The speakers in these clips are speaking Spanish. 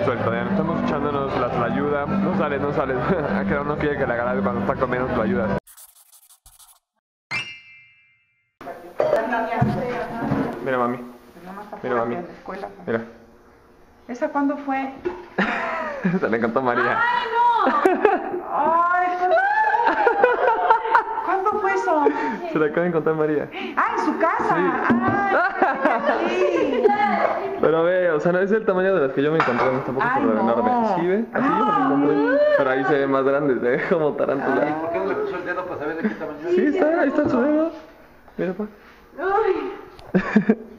Estamos echándonos la ayuda. No sale, no sale. A que uno quiere que le agarre cuando está comiendo tu ayuda. Mira, mami. Mira, mami. Mira. ¿Esa cuándo fue? Se le encantó María. ¡Ay, no! ¡Ay, ¿cuándo- ¿Cuándo fue eso? Se le acaba de encontrar María. ¡Ah, en su casa! ¡Ay, sí! Pero ve, o sea, no es el tamaño de las que yo me encontré, no tampoco Ay, es no. enorme. Sí, ve, así yo me encontré. Pero ahí se ve más grande, se ve como tarántula. ¿Por qué no le puso el dedo para saber de qué tamaño es? Sí, está, ahí está su dedo. Mira, pa.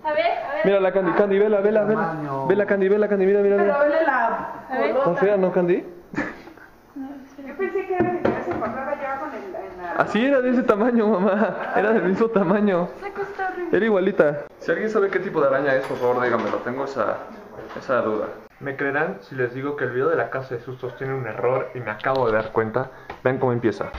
A ver, a ver. Mira la Candy, Candy, vela, vela, vela. Vela, Candy, vela, Candy, mira, mira, Pero mira. vele la. ¿Está fea, no, Candy? Yo pensé que era que se encontraba ya con el... En la... Así era de ese tamaño, mamá. Era del mismo tamaño. Esa cosa está horrible. Era igualita. Si alguien sabe qué tipo de araña es, por favor dígamelo. Tengo esa, esa duda. ¿Me creerán si les digo que el video de la casa de sustos tiene un error y me acabo de dar cuenta? Vean cómo empieza.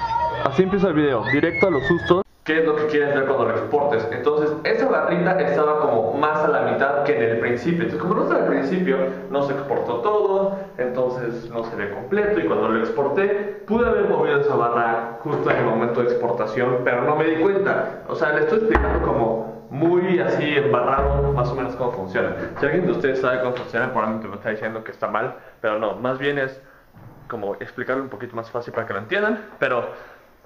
Así empieza el video, directo a los sustos. ¿Qué es lo que quieres ver cuando lo exportes? Entonces, esa barrita estaba como más a la mitad que en el principio. Entonces, como no estaba al principio, no se exportó todo, entonces no se ve completo. Y cuando lo exporté, pude haber movido esa barra justo en el momento de exportación, pero no me di cuenta. O sea, le estoy explicando como muy así embarrado más o menos cómo funciona. Si alguien de ustedes sabe cómo funciona, probablemente me está diciendo que está mal, pero no, más bien es como explicarlo un poquito más fácil para que lo entiendan, pero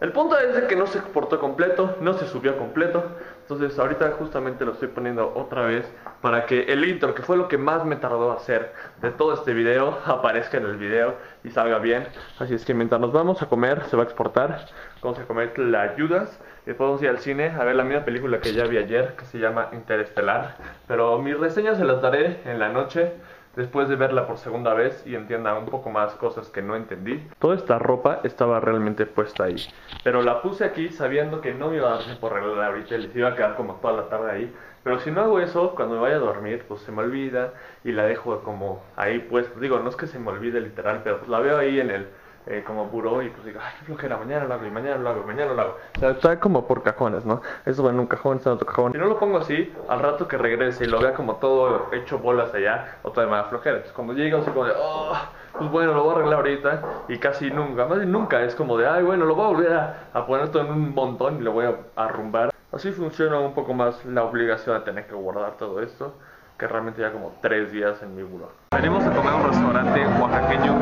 el punto es que no se exportó completo, no se subió completo, entonces ahorita justamente lo estoy poniendo otra vez para que el intro, que fue lo que más me tardó hacer de todo este video, aparezca en el video y salga bien. Así es que mientras nos vamos a comer, se va a exportar, vamos a comer la ayudas y después vamos a ir al cine a ver la misma película que ya vi ayer, que se llama Interestelar, pero mis reseñas se las daré en la noche después de verla por segunda vez y entienda un poco más cosas que no entendí. Toda esta ropa estaba realmente puesta ahí, pero la puse aquí sabiendo que no me iba a dar tiempo a arreglarla ahorita y les iba a quedar como toda la tarde ahí. Pero si no hago eso, cuando me vaya a dormir, pues se me olvida y la dejo como ahí pues, digo, no es que se me olvide literal, pero pues la veo ahí en el eh, como buró y pues digo, ay, qué flojera, mañana lo hago y mañana lo hago mañana lo hago. O sea, está como por cajones, ¿no? Eso va en un cajón, está en otro cajón. Si no lo pongo así, al rato que regrese y lo vea como todo hecho bolas allá, otra vez me flojera. Entonces cuando llego así como de, oh, pues bueno, lo voy a arreglar ahorita y casi nunca, más bien nunca, es como de, ay, bueno, lo voy a volver a, a poner todo en un montón y lo voy a arrumbar. Así funciona un poco más la obligación de tener que guardar todo esto, que realmente ya como tres días en mi buró. Venimos a comer a un restaurante oaxaqueño,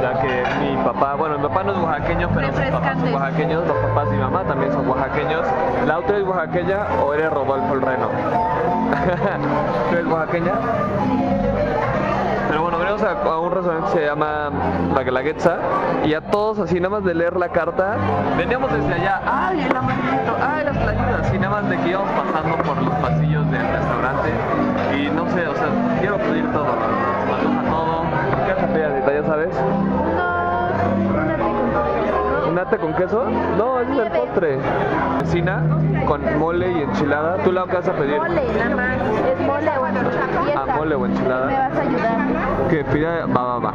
ya que mi papá, bueno, mi papá no es oaxaqueño, pero sus papás son oaxaqueños, los papás y mi mamá también son oaxaqueños. ¿La otra es oaxaqueña o eres Rodolfo el Reno? ¿Tú eres oaxaqueña? Pero bueno, venimos a, a un restaurante que se llama La y a todos así, nada más de leer la carta, veníamos desde allá, ¡ay, el amarillito! ¡ay, las ayudas! Y nada más de que íbamos pasando por los pasillos del restaurante y no sé, o sea, quiero pedir todo, me antoja todo. ¿Qué vas a pedir, Anita, ya sabes? ¿Un ate con queso? No, ese es el postre. Cecina con mole y enchilada. ¿Tú la vas a pedir? Mole, nada más. Es mole o enchilada. Ah, mole o enchilada. Me vas a ayudar. Que pida, va, va, va.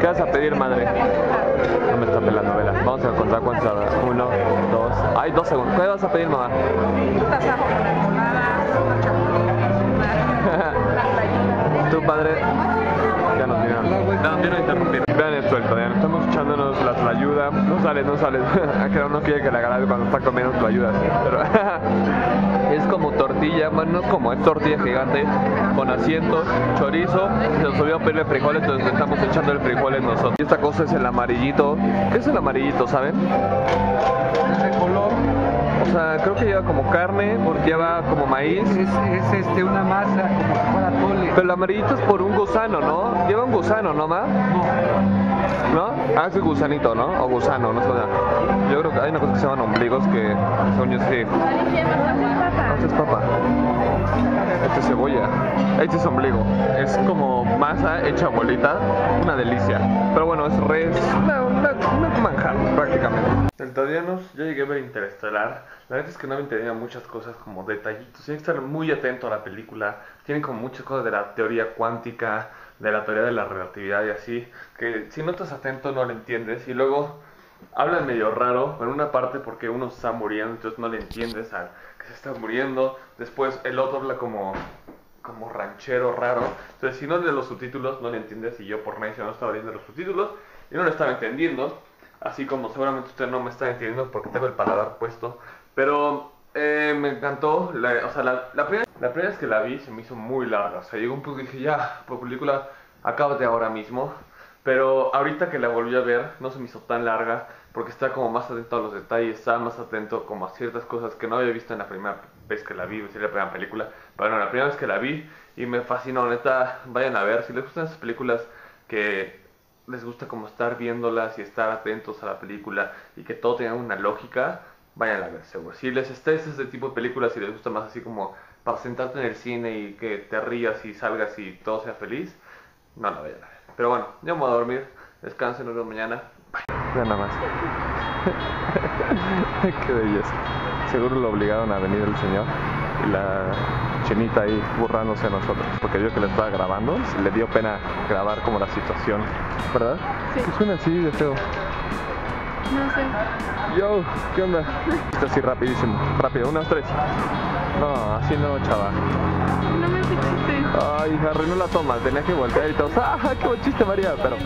¿Qué vas a pedir, madre? No me está pelando, vela. Vamos a contar cuántas. Uno, dos. Ay, dos segundos. ¿Qué vas a pedir, mamá? Tu tlayuda. No sale, no sale. A que uno quiere que le agarre cuando está comiendo tlayudas. Pero es como tortilla, bueno, no es como, es tortilla gigante con asientos, chorizo. Se nos olvidó pedirle frijoles, entonces estamos echando el frijoles nosotros. Y esta cosa es el amarillito. ¿Qué es el amarillito, saben? Que lleva como carne, porque lleva como maíz. es, es este, una masa como si fuera tole. Pero el amarillito es por un gusano, ¿no? Lleva un gusano, ¿no, ma? ¿No? Ah, es el gusanito, ¿no? O gusano, no sé. Yo creo que hay una cosa que se llaman ombligos que son yo sí. Este es papa. Este es cebolla. Este es ombligo. Es como masa hecha bolita. Una delicia. Pero bueno, es res. Una, una, una manjar, prácticamente. Deltadianos, yo llegué a ver Interestelar. La verdad es que no me entendía muchas cosas como detallitos. Tienes que estar muy atento a la película. Tienen como muchas cosas de la teoría cuántica, de la teoría de la relatividad y así. Que si no estás atento no lo entiendes. Y luego hablan medio raro en una parte porque uno está muriendo, entonces no le entiendes al que se está muriendo. Después el otro habla como como ranchero raro. Entonces, si no lees los subtítulos, no le entiendes. Y yo por necio no estaba leyendo los subtítulos y no lo estaba entendiendo. Así como seguramente usted no me está entendiendo porque tengo el paladar puesto. Pero eh, me encantó. La, o sea, la, la, primera, la primera vez que la vi se me hizo muy larga. O sea, llegó un punto y dije, ya, por película, acábate ahora mismo. Pero ahorita que la volví a ver, no se me hizo tan larga porque está como más atento a los detalles, está más atento como a ciertas cosas que no había visto en la primera vez que la vi, es la primera película, pero no, la primera vez que la vi y me fascinó, neta, vayan a ver, si les gustan esas películas que les gusta como estar viéndolas y estar atentos a la película y que todo tenga una lógica, vayan a ver, seguro. Si les estresa ese tipo de películas y les gusta más así como para sentarte en el cine y que te rías y salgas y todo sea feliz, no la vayan a ver. Pero bueno, ya me voy a dormir, descansen, nos vemos mañana. Ya nada más. Qué belleza. Seguro lo obligaron a venir el señor y la chinita ahí burrándose de nosotros. Porque yo que le estaba grabando, le dio pena grabar como la situación. ¿Verdad? Sí. ¿Qué suena así de feo? No sé. Yo, ¿qué onda? Está así rapidísimo. Rápido, unas tres. No, así no, chava. No me hace chiste. Ay, arruinó la toma. Tenía que voltear y todo. ¡Ah, qué buen chiste, María! Pero...